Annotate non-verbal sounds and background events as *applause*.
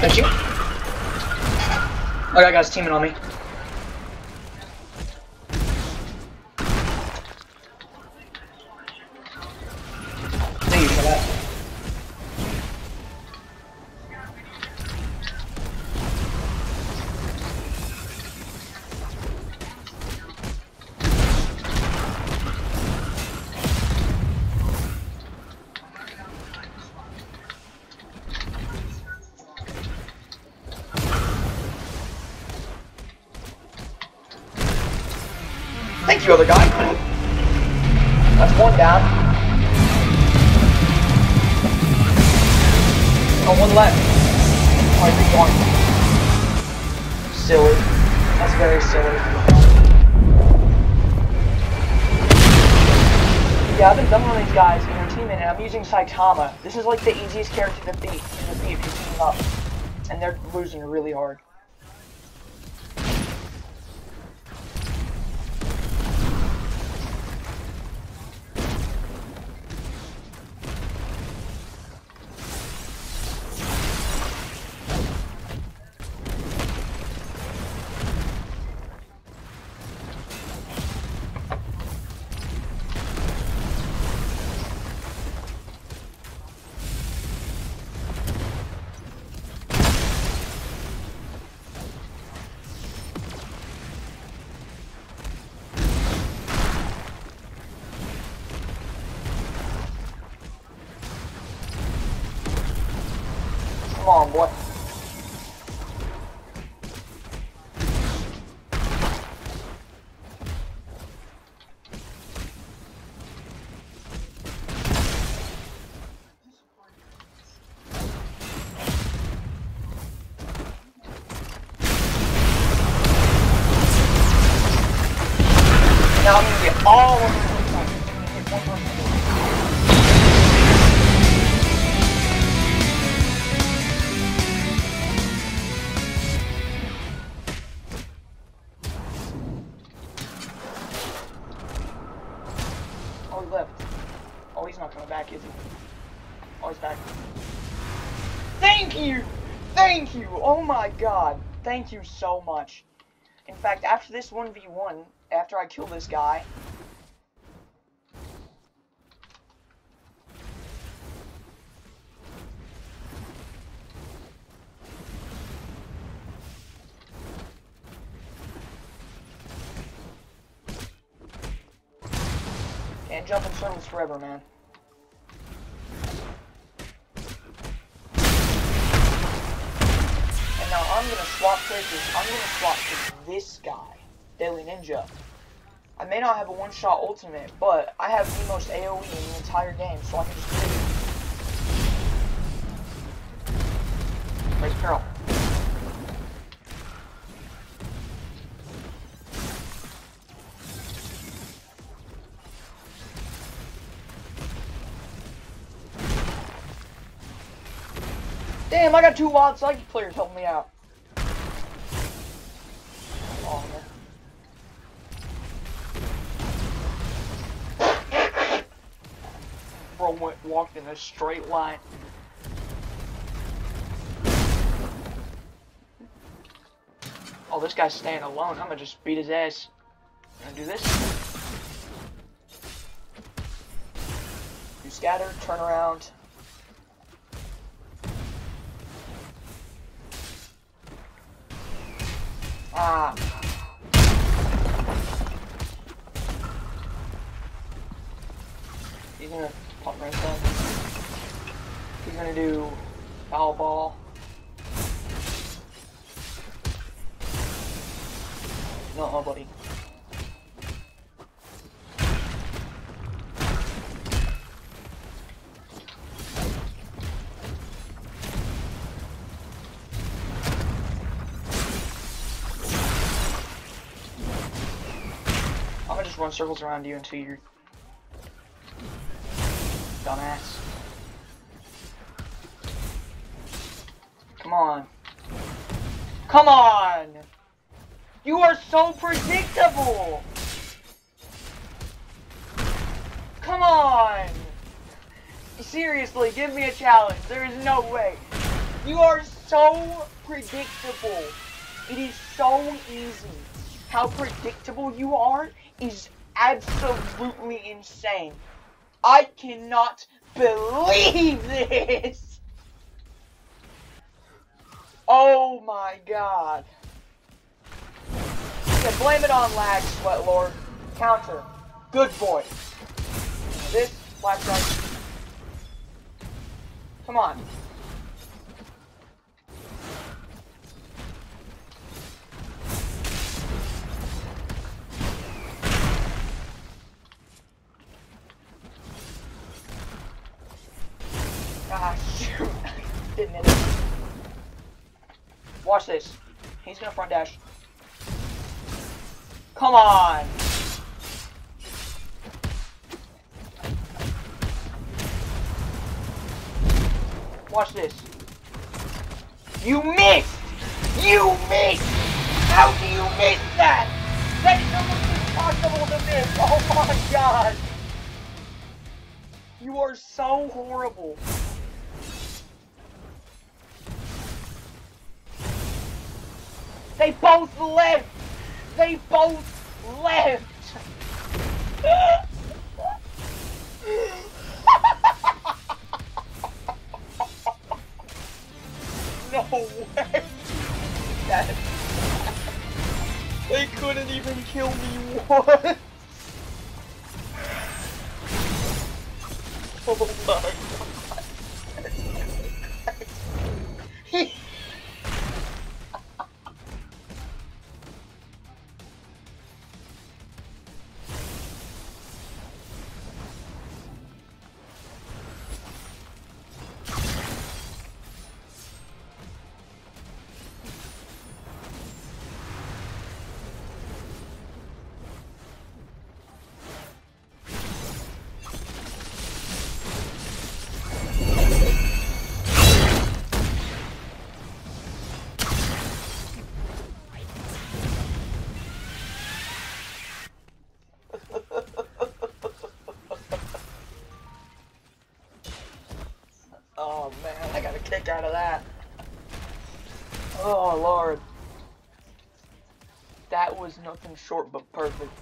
Thank you. Oh, that guy's teaming on me. Thank you, other guy. That's one down. Oh, one left. Alright. Silly. That's very silly. Yeah, I've been dumping on these guys in their team, and I'm using Saitama. This is like the easiest character to beat, to beat if you team up. And they're losing really hard. Come on, boy. Now I'm gonna get all of them. Oh, he left. Oh, he's not coming back, is he? Oh, he's back. Thank you! Thank you! Oh my god. Thank you so much. In fact, after this 1v1, after I kill this guy... Can't jump in circles forever, man. And now I'm gonna swap characters. I'm gonna swap to this guy, Deadly Ninja. I may not have a one-shot ultimate, but I have the most AoE in the entire game, so I can just do it. Where's Carol? Damn, I got two wild psychic players helping me out. Bro went walked in a straight line. Oh, this guy's staying alone. I'm gonna just beat his ass. Gonna do this. You scatter, turn around. Ah. He's gonna pop right down. He's gonna do foul ball. No, oh, buddy. Just run circles around you until you're dumbass. Come on. Come on! You are so predictable! Come on! Seriously, give me a challenge. There is no way. You are so predictable. It is so easy. How predictable you are is absolutely insane. I cannot believe this! Oh my god. Yeah, blame it on lag, Sweat Lord. Counter. Good boy. This, black strike. Come on. Ah, shoot. Didn't hit it. Watch this. He's gonna front dash. Come on! Watch this. You missed! You missed! How do you miss that? That's almost impossible to miss! Oh my god! You are so horrible. They both left! They both left! *laughs* no way! That... They couldn't even kill me once! *laughs* Oh my god! *laughs* kick out of that. Oh lord. That was nothing short but perfect.